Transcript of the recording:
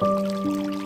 Música